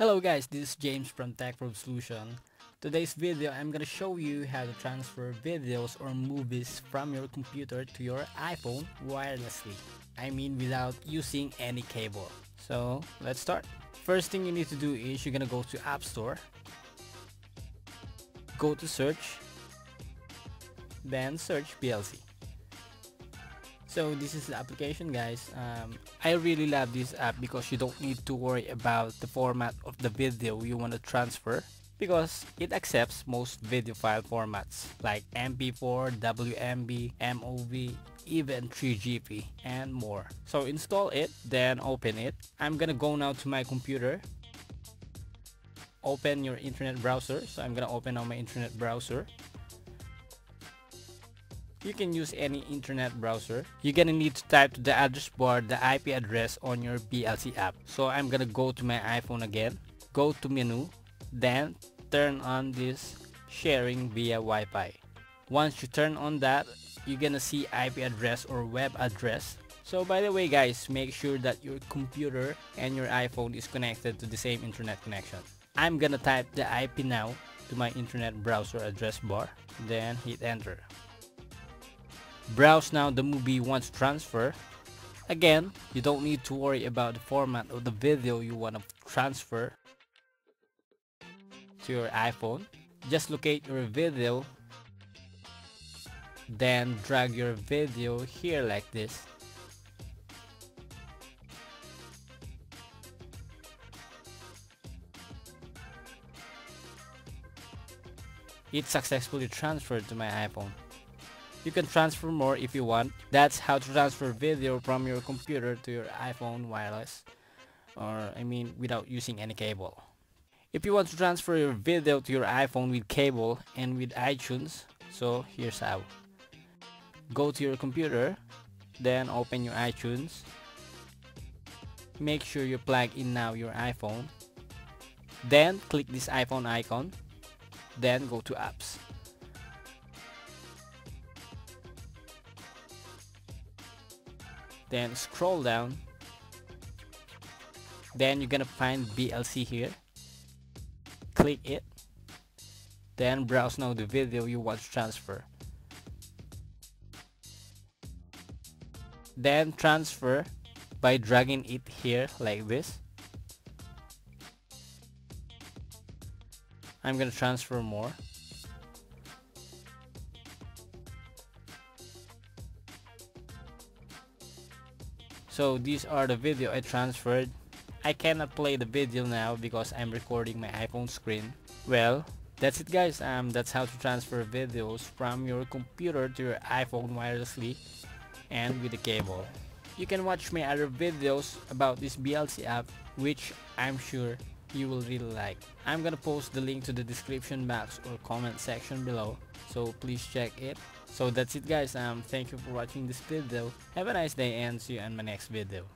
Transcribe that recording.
Hello guys, this is James from TechProbSolution. Today's video, I'm gonna show you how to transfer videos or movies from your computer to your iPhone wirelessly. I mean without using any cable. So let's start. First thing you need to do is you're gonna go to App Store. Go to search. Then search VLC. So this is the application guys. Um, I really love this app because you don't need to worry about the format of the video you want to transfer because it accepts most video file formats like MP4, WMV, MOV, even 3GP and more. So install it, then open it. I'm gonna go now to my computer. Open your internet browser. So I'm gonna open on my internet browser you can use any internet browser. You're gonna need to type to the address bar the IP address on your VLC app. So I'm gonna go to my iPhone again, go to menu, then turn on this sharing via Wi-Fi. Once you turn on that, you're gonna see IP address or web address. So by the way guys, make sure that your computer and your iPhone is connected to the same internet connection. I'm gonna type the IP now to my internet browser address bar, then hit enter. Browse now the movie you want to transfer. Again, you don't need to worry about the format of the video you want to transfer to your iPhone. Just locate your video, then drag your video here like this. It successfully transferred to my iPhone. You can transfer more if you want. That's how to transfer video from your computer to your iPhone wireless or I mean without using any cable. If you want to transfer your video to your iPhone with cable and with iTunes, so here's how. Go to your computer, then open your iTunes. Make sure you plug in now your iPhone. Then click this iPhone icon. Then go to apps. Then scroll down. Then you're gonna find VLC here. Click it. Then browse now the video you want to transfer. Then transfer by dragging it here like this. I'm gonna transfer more So these are the video I transferred. I cannot play the video now because I'm recording my iPhone screen. Well, that's it guys. Um, that's how to transfer videos from your computer to your iPhone wirelessly and with a cable. You can watch my other videos about this VLC app which I'm sure you will really like. I'm gonna post the link to the description box or comment section below so please check it. So that's it guys um thank you for watching this video. Have a nice day and see you in my next video.